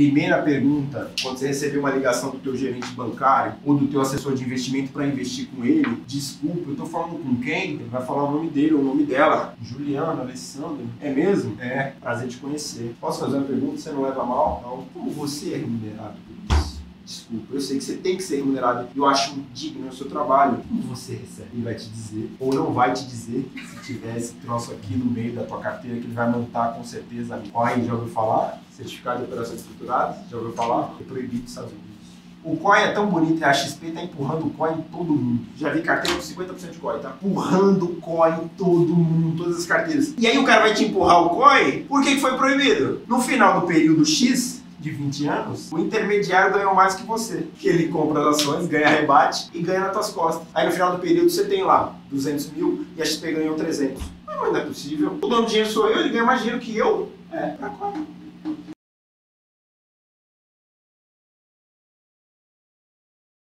Primeira pergunta, quando você receber uma ligação do teu gerente bancário ou do teu assessor de investimento para investir com ele, desculpa, eu tô falando com quem? Ele vai falar o nome dele ou o nome dela. Juliana, Alessandro. É mesmo? É, prazer te conhecer. Posso fazer uma pergunta? Você não leva mal? Não. Como você é remunerado por isso? Desculpa, eu sei que você tem que ser remunerado. Eu acho digno o seu trabalho. Como você recebe? Ele vai te dizer, ou não vai te dizer, se tiver esse troço aqui no meio da tua carteira, que ele vai montar com certeza. Olha, já ouviu falar? Certificado de operações estruturadas? Já ouviu falar? É proibido nos Estados Unidos. O COI é tão bonito e a XP tá empurrando o COI em todo mundo. Já vi carteira com 50% de COI, tá empurrando o COI em todo mundo, todas as carteiras. E aí o cara vai te empurrar o COI, por que, que foi proibido? No final do período X, de 20 anos, o intermediário ganhou mais que você. Que ele compra as ações, ganha rebate e ganha nas tuas costas. Aí no final do período você tem lá 200 mil e a XP ganhou 300. Mas não é possível. O dono do dinheiro sou eu, ele ganha mais dinheiro que eu. É, pra qual?